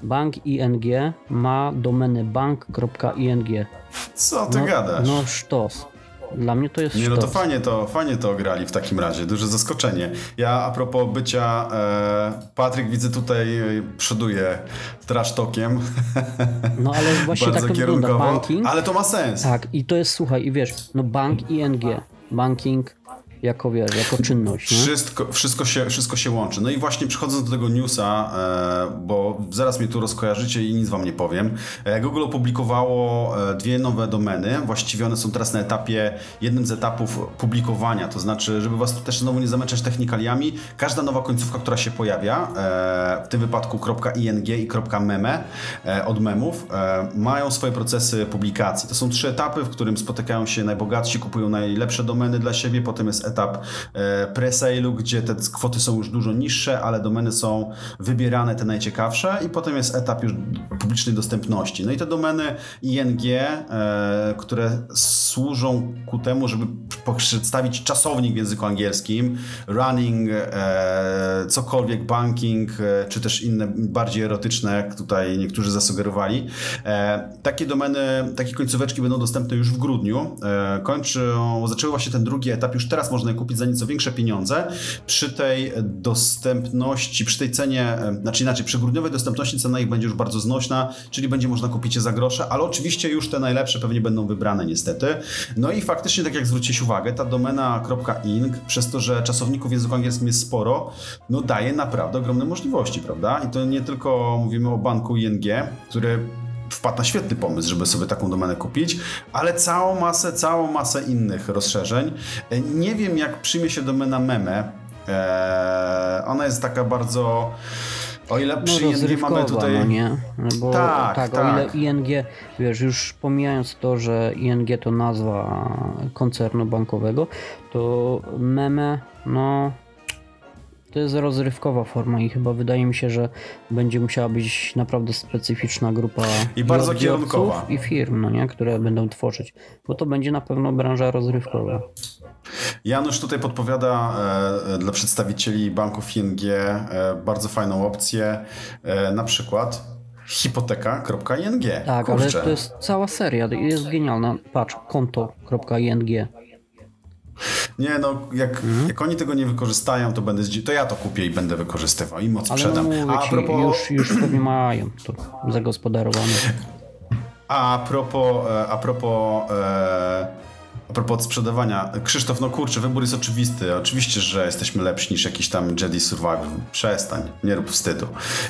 Bank ING ma domenę bank.ing.
Co ty
no,
gadasz?
No sztos. Dla mnie to jest
Nie, no to fajnie to, fajnie to grali w takim razie, duże zaskoczenie. Ja a propos bycia, e, Patryk widzę tutaj e, przoduje trash talkiem.
No ale właśnie tak wygląda, banking.
Ale to ma sens.
Tak i to jest, słuchaj, i wiesz, no bank ING, banking jako, wiesz, jako czynność.
Nie? Wszystko, wszystko, się, wszystko się łączy. No i właśnie przechodząc do tego newsa, e, bo zaraz mnie tu rozkojarzycie i nic wam nie powiem. E, Google opublikowało e, dwie nowe domeny. Właściwie one są teraz na etapie, jednym z etapów publikowania. To znaczy, żeby was też znowu nie zamęczać technikaliami, każda nowa końcówka, która się pojawia, w tym wypadku .ing i .meme od memów, mają swoje procesy publikacji. To są trzy etapy, w którym spotykają się najbogatsi, kupują najlepsze domeny dla siebie, potem jest etap e, presale'u, gdzie te kwoty są już dużo niższe, ale domeny są wybierane te najciekawsze i potem jest etap już publicznej dostępności. No i te domeny ING, e, które służą ku temu, żeby przedstawić czasownik w języku angielskim, running, e, cokolwiek, banking, czy też inne bardziej erotyczne, jak tutaj niektórzy zasugerowali. Takie domeny, takie końcóweczki będą dostępne już w grudniu. Kończą, zaczęły właśnie ten drugi etap, już teraz je kupić za nieco większe pieniądze. Przy tej dostępności, przy tej cenie, e, znaczy inaczej, przy grudniowej dostępności cena ich będzie już bardzo znośna, czyli będzie można kupić je za grosze, ale oczywiście już te najlepsze pewnie będą wybrane niestety. No i faktycznie, tak jak zwróciłeś uwagę, ta domena .ing, przez to, że czasowników w języku angielskim jest sporo, no daje naprawdę ogromne możliwości, prawda? I to nie tylko mówimy o banku ING, który wpadł na świetny pomysł, żeby sobie taką domenę kupić, ale całą masę, całą masę innych rozszerzeń. Nie wiem, jak przyjmie się domena meme. Eee, ona jest taka bardzo... O ile przy no, ING mamy tutaj...
No nie? Bo tak, tak, tak, o ile ING, wiesz, już pomijając to, że ING to nazwa koncernu bankowego, to meme, no to jest rozrywkowa forma i chyba wydaje mi się, że będzie musiała być naprawdę specyficzna grupa
i bardzo kierunkowa
i firm, no nie, które będą tworzyć, bo to będzie na pewno branża rozrywkowa.
Janusz tutaj podpowiada e, dla przedstawicieli banków ING e, bardzo fajną opcję, e, na przykład hipoteka.ing.
Tak, Kurczę. ale to jest cała seria, jest genialna. Patrz, konto.ing
nie, no jak, mhm. jak oni tego nie wykorzystają, to będę to ja to kupię i będę wykorzystywał i moc
Ale
sprzedam.
No, a, a propos... już, już pewnie mają to zagospodarowane.
A propos, e, a propos e, a propos sprzedawania. Krzysztof, no kurczę, wybór jest oczywisty. Oczywiście, że jesteśmy lepsi niż jakiś tam Jedi Survivor. Przestań, nie rób wstydu.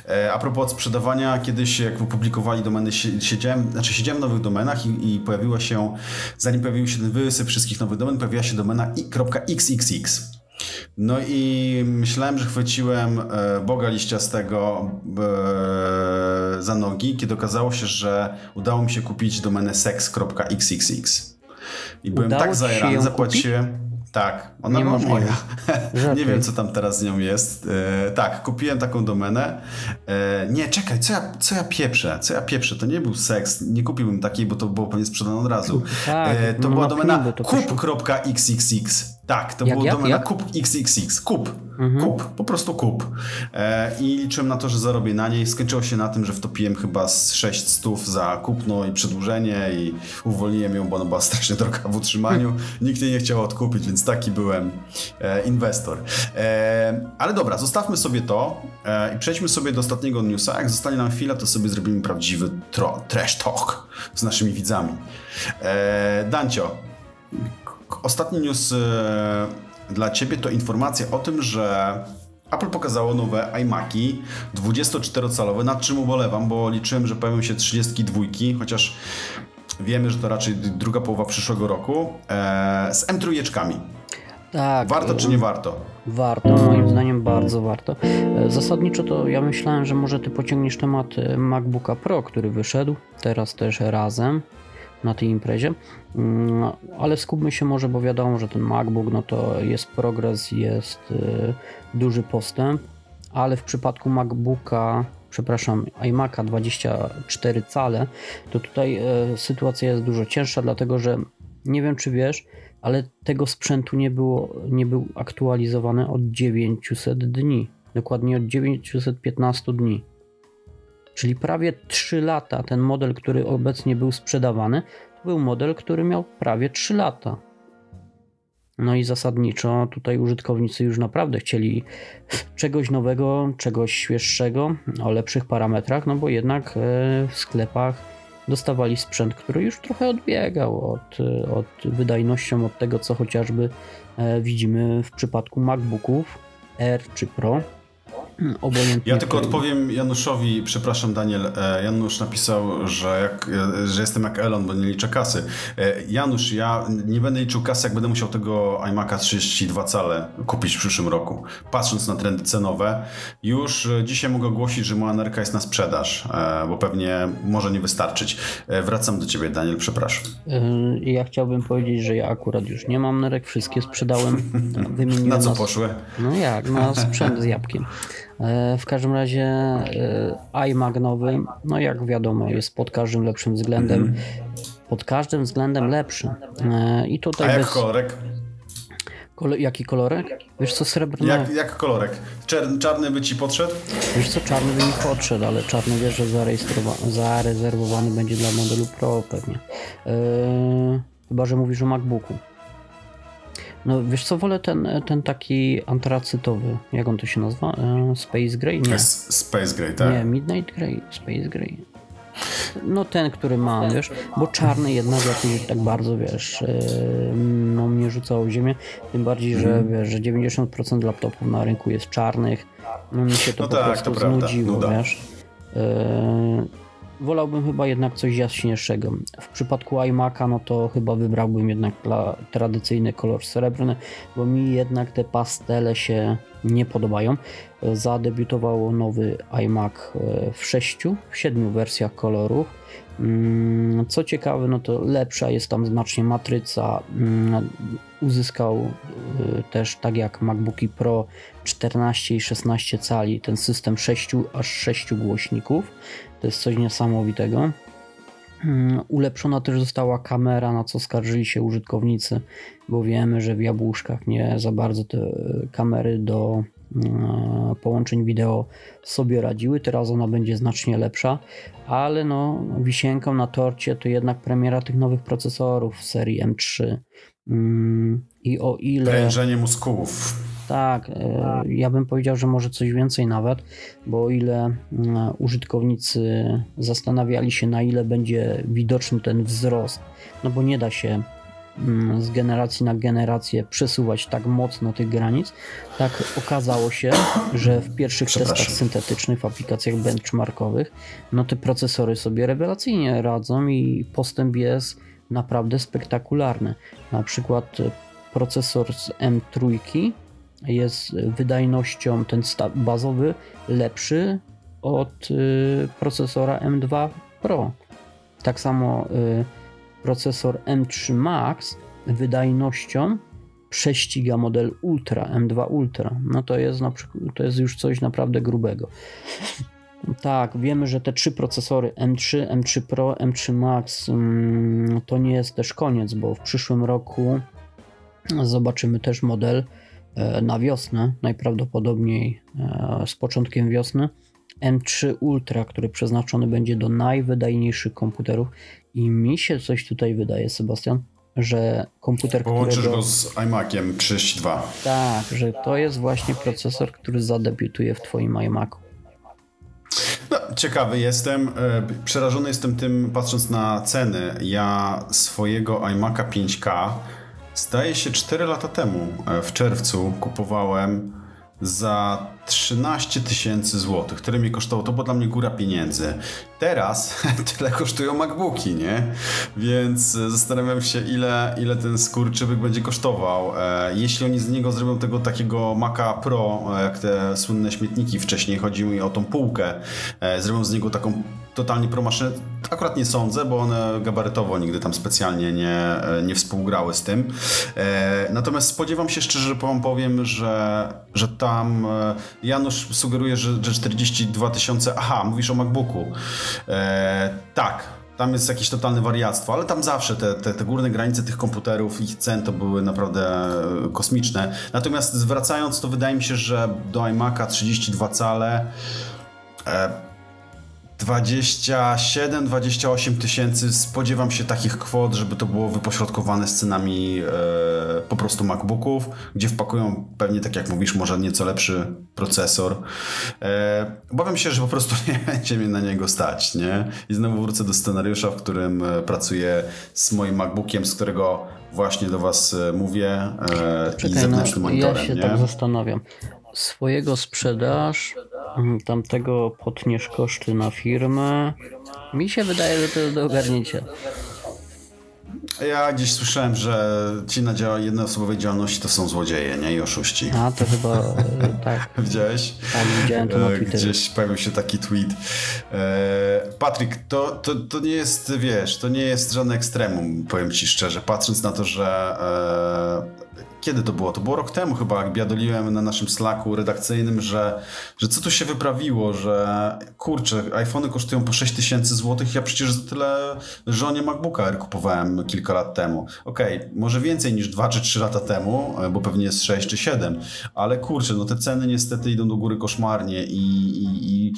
E, a propos sprzedawania, kiedyś jak opublikowali domeny, siedziałem, znaczy siedziałem w nowych domenach i, i pojawiła się, zanim pojawił się ten wysyp wszystkich nowych domen, pojawiła się domena .xxx. No i myślałem, że chwyciłem e, Boga liściastego e, za nogi, kiedy okazało się, że udało mi się kupić domenę sex.xxx. I byłem Udało tak zajarany, zapłaciłem. Tak, ona była moja. nie wiem, co tam teraz z nią jest. E, tak, kupiłem taką domenę. E, nie, czekaj, co ja, co ja pieprzę? Co ja pieprzę? To nie był seks. Nie kupiłbym takiej, bo to było pewnie sprzedane od razu. Tak, e, to no była domena kup.xxx. Tak, to jak, było jak, domena jak? kup XXX. Kup. Mhm. Kup, po prostu kup. E, I liczyłem na to, że zarobię na niej. Skończyło się na tym, że wtopiłem chyba z 6 stów za kupno i przedłużenie i uwolniłem ją, bo ona była strasznie droga w utrzymaniu. Nikt jej nie chciał odkupić, więc taki byłem e, inwestor. E, ale dobra, zostawmy sobie to e, i przejdźmy sobie do ostatniego newsa. Jak zostanie nam chwila, to sobie zrobimy prawdziwy trash talk z naszymi widzami. E, Dancio, ostatni news e, dla Ciebie to informacja o tym, że Apple pokazało nowe iMaki 24-calowe, nad czym ubolewam, bo liczyłem, że pojawią się 32, chociaż wiemy, że to raczej druga połowa przyszłego roku, e, z M3. Tak. Warto czy nie warto?
Warto, moim zdaniem bardzo warto. E, zasadniczo to ja myślałem, że może ty pociągniesz temat MacBooka Pro, który wyszedł, teraz też razem na tej imprezie. Mm, ale skupmy się może, bo wiadomo, że ten MacBook no to jest progres, jest y, duży postęp, ale w przypadku MacBooka, przepraszam, iMac'a 24 cale, to tutaj y, sytuacja jest dużo cięższa, dlatego że nie wiem czy wiesz, ale tego sprzętu nie było, nie był aktualizowany od 900 dni. Dokładnie od 915 dni. Czyli prawie 3 lata ten model, który obecnie był sprzedawany, to był model, który miał prawie 3 lata. No i zasadniczo tutaj użytkownicy już naprawdę chcieli czegoś nowego, czegoś świeższego, o lepszych parametrach, no bo jednak e, w sklepach dostawali sprzęt, który już trochę odbiegał od, od wydajnością, od tego, co chociażby e, widzimy w przypadku MacBooków R czy Pro.
Obojętnie. Ja tylko odpowiem Januszowi, przepraszam Daniel, e, Janusz napisał, że, jak, e, że jestem jak Elon, bo nie liczę kasy. E, Janusz, ja nie będę liczył kasy, jak będę musiał tego iMac'a 32 cale kupić w przyszłym roku. Patrząc na trendy cenowe, już dzisiaj mogę ogłosić, że moja nerka jest na sprzedaż, bo pewnie może nie wystarczyć. Wracam do ciebie Daniel, przepraszam.
Ja chciałbym powiedzieć, że ja akurat już nie mam nerek, wszystkie sprzedałem.
Wymieniłem na co poszły?
No jak, na sprzęt z jabłkiem. E, w każdym razie e, iMac nowy, no jak wiadomo, jest pod każdym lepszym względem. Mm. Pod każdym względem lepszy. E, I tutaj
A jak bez... kolorek?
Kole... Jaki kolorek? Wiesz co, srebrny...
Jak, jak kolorek? Czarny, czarny by ci podszedł?
Wiesz co, czarny by mi podszedł, ale czarny wiesz, że zarezerwowany będzie dla modelu Pro pewnie. Chyba, że mówisz o MacBooku. No wiesz co, wolę ten, ten taki antracytowy, jak on to się nazywa? E, Space Gray? Nie.
Space Gray, tak?
Nie, Midnight Gray, Space Gray. No ten, który mam, wiesz, bo czarny jednak jakoś tak bardzo, wiesz, e, no mnie rzucał w ziemię, tym bardziej, że mm. wiesz, że 90% laptopów na rynku jest czarnych, no mi się to no po tak, prostu to znudziło, wiesz. Wolałbym chyba jednak coś jaśniejszego. W przypadku iMac'a, no to chyba wybrałbym jednak dla tradycyjny kolor srebrny, bo mi jednak te pastele się nie podobają. Zadebiutował nowy iMac e, w 6, w 7 wersjach kolorów. Mm, co ciekawe, no to lepsza jest tam znacznie matryca. Mm, uzyskał e, też, tak jak MacBooki Pro 14 i 16 cali, ten system 6 aż 6 głośników. To jest coś niesamowitego. Mm, ulepszona też została kamera, na co skarżyli się użytkownicy, bo wiemy, że w jabłuszkach nie za bardzo te kamery do mm, połączeń wideo sobie radziły. Teraz ona będzie znacznie lepsza, ale no, wisienką na torcie to jednak premiera tych nowych procesorów w serii M3. Mm, I o ile.
Prężenie mózgów.
Tak, e, ja bym powiedział, że może coś więcej nawet, bo o ile mm, użytkownicy zastanawiali się, na ile będzie widoczny ten wzrost, no bo nie da się mm, z generacji na generację przesuwać tak mocno tych granic, tak okazało się, że w pierwszych testach syntetycznych, w aplikacjach benchmarkowych, no te procesory sobie rewelacyjnie radzą i postęp jest naprawdę spektakularny. Na przykład procesor z M3 jest wydajnością ten bazowy lepszy od y, procesora M2 Pro. Tak samo y, procesor M3 Max wydajnością prześciga model Ultra, M2 Ultra. No to jest, na przykład, to jest już coś naprawdę grubego. Tak, wiemy, że te trzy procesory M3, M3 Pro, M3 Max mm, to nie jest też koniec, bo w przyszłym roku Zobaczymy też model na wiosnę, najprawdopodobniej e, z początkiem wiosny. M3 Ultra, który przeznaczony będzie do najwydajniejszych komputerów i mi się coś tutaj wydaje, Sebastian, że komputer,
Połączysz którego... go z iMaciem 32.
Tak, że to jest właśnie procesor, który zadebiutuje w twoim iMacu.
No, ciekawy jestem. E, przerażony jestem tym, patrząc na ceny. Ja swojego iMac'a 5K zdaje się 4 lata temu, e, w czerwcu, kupowałem za 13 tysięcy złotych, które mi kosztowało, to była dla mnie góra pieniędzy. Teraz tyle kosztują MacBooki, nie? Więc zastanawiam się, ile, ile ten skurczybyk będzie kosztował. E, jeśli oni z niego zrobią tego takiego Maca Pro, e, jak te słynne śmietniki wcześniej, chodzi mi o tą półkę, e, zrobią z niego taką totalnie pro maszynę, akurat nie sądzę, bo one gabarytowo nigdy tam specjalnie nie, nie współgrały z tym. Natomiast spodziewam się szczerze, powiem, że, że tam Janusz sugeruje, że, że 42 tysiące. Aha, mówisz o MacBooku. E, tak, tam jest jakieś totalne wariactwo, ale tam zawsze te, te, te, górne granice tych komputerów, ich cen to były naprawdę e, kosmiczne. Natomiast zwracając, to wydaje mi się, że do iMac'a 32 cale. E, 27-28 tysięcy. Spodziewam się takich kwot, żeby to było wypośrodkowane z cenami e, po prostu MacBooków, gdzie wpakują pewnie, tak jak mówisz, może nieco lepszy procesor. E, obawiam się, że po prostu nie będzie mnie na niego stać, nie? I znowu wrócę do scenariusza, w którym e, pracuję z moim MacBookiem, z którego właśnie do Was mówię e, Czekaj, i zewnętrznym no, monitorem.
Ja się
nie?
tak zastanawiam. Swojego sprzedaż Mhm, tamtego potniesz koszty na firmę. Mi się wydaje, że to jest do ogarnięcia.
Ja gdzieś słyszałem, że ci na dział jednoosobowej działalności to są złodzieje, nie? I oszuści.
A, to chyba e, tak.
Widziałeś?
Tak, widziałem to na e,
Twitterze. Gdzieś pojawił się taki tweet. E, Patryk, to, to, to nie jest, wiesz, to nie jest żadne ekstremum, powiem ci szczerze, patrząc na to, że kiedy to było? To było rok temu chyba, jak biadoliłem na naszym Slacku redakcyjnym, że, że co tu się wyprawiło, że kurczę, iPhony kosztują po 6 tysięcy złotych, ja przecież za tyle żonie MacBooka Air kupowałem kilka lat temu. Okej, okay, może więcej niż 2 czy 3 lata temu, bo pewnie jest 6 czy 7, ale kurczę, no te ceny niestety idą do góry koszmarnie i, i, i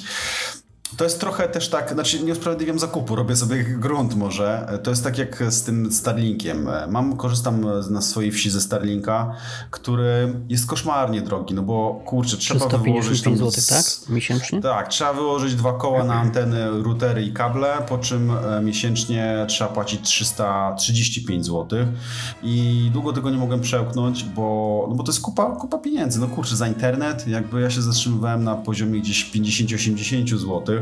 to jest trochę też tak, znaczy nie usprawiedliwiam zakupu, robię sobie grunt może. To jest tak jak z tym Starlinkiem. Mam, korzystam na swojej wsi ze Starlinka, który jest koszmarnie drogi, no bo kurczę, trzeba wyłożyć...
tam zł, tak? Miesięcznie?
Tak, trzeba wyłożyć dwa koła na anteny, routery i kable, po czym e, miesięcznie trzeba płacić 335 zł i długo tego nie mogłem przełknąć, bo, no bo to jest kupa, kupa pieniędzy. No kurczę, za internet jakby ja się zatrzymywałem na poziomie gdzieś 50-80 zł,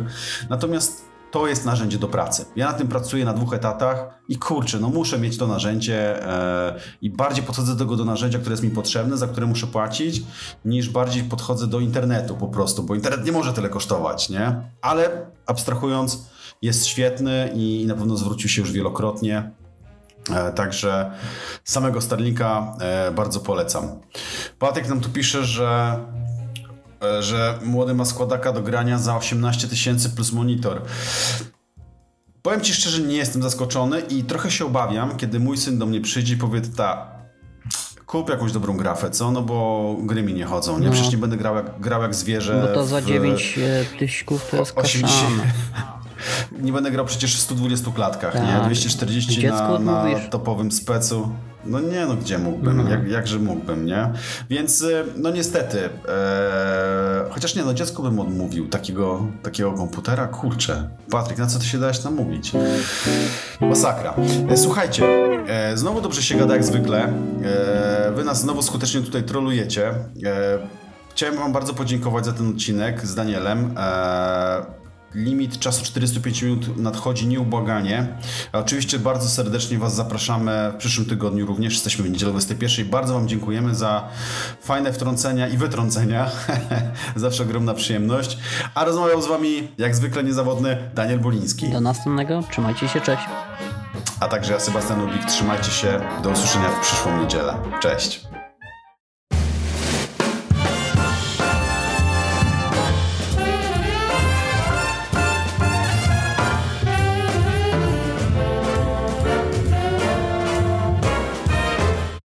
Natomiast to jest narzędzie do pracy. Ja na tym pracuję na dwóch etatach i kurczę, no muszę mieć to narzędzie e, i bardziej podchodzę do tego do narzędzia, które jest mi potrzebne, za które muszę płacić, niż bardziej podchodzę do internetu po prostu, bo internet nie może tyle kosztować, nie? Ale abstrahując, jest świetny i, i na pewno zwrócił się już wielokrotnie. E, także samego Starlinka e, bardzo polecam. Patryk nam tu pisze, że że młody ma składaka do grania za 18 tysięcy plus monitor. Powiem ci szczerze, nie jestem zaskoczony i trochę się obawiam, kiedy mój syn do mnie przyjdzie i powie, ta kup jakąś dobrą grafę, co? No bo gry mi nie chodzą, nie? No. Przecież nie będę grał jak, grał jak zwierzę.
Bo to za w... 9 tysiąców to jest 80...
Nie będę grał przecież w 120 klatkach, tak. nie? 240 na, na topowym specu. No nie, no gdzie mógłbym, no. Jak, jakże mógłbym, nie? Więc y, no niestety, e, chociaż nie, no dziecko bym odmówił takiego, takiego komputera, kurczę. Patryk, na co ty się dałeś namówić? Masakra. E, słuchajcie, e, znowu dobrze się gada jak zwykle. E, wy nas znowu skutecznie tutaj trolujecie. E, chciałem wam bardzo podziękować za ten odcinek z Danielem. Limit czasu 45 minut nadchodzi nieubłaganie. Oczywiście bardzo serdecznie Was zapraszamy w przyszłym tygodniu również. Jesteśmy w niedzielę 21. Bardzo Wam dziękujemy za fajne wtrącenia i wytrącenia. Zawsze ogromna przyjemność. A rozmawiał z Wami jak zwykle niezawodny Daniel Boliński.
Do następnego. Trzymajcie się. Cześć.
A także ja, Sebastian Lubik. Trzymajcie się. Do usłyszenia w przyszłą niedzielę. Cześć.